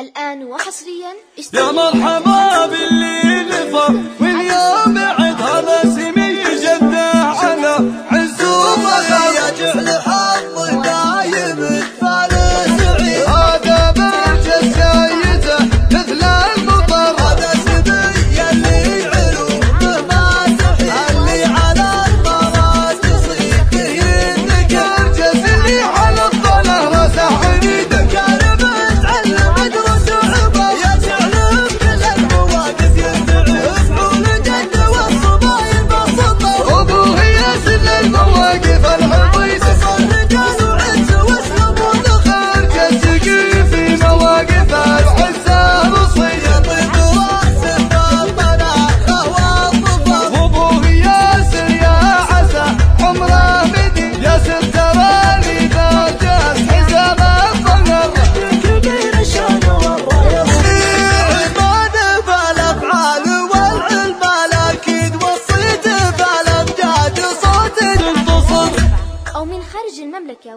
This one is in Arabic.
الآن وحصريا يا مرحبا. أو من خارج المملكة.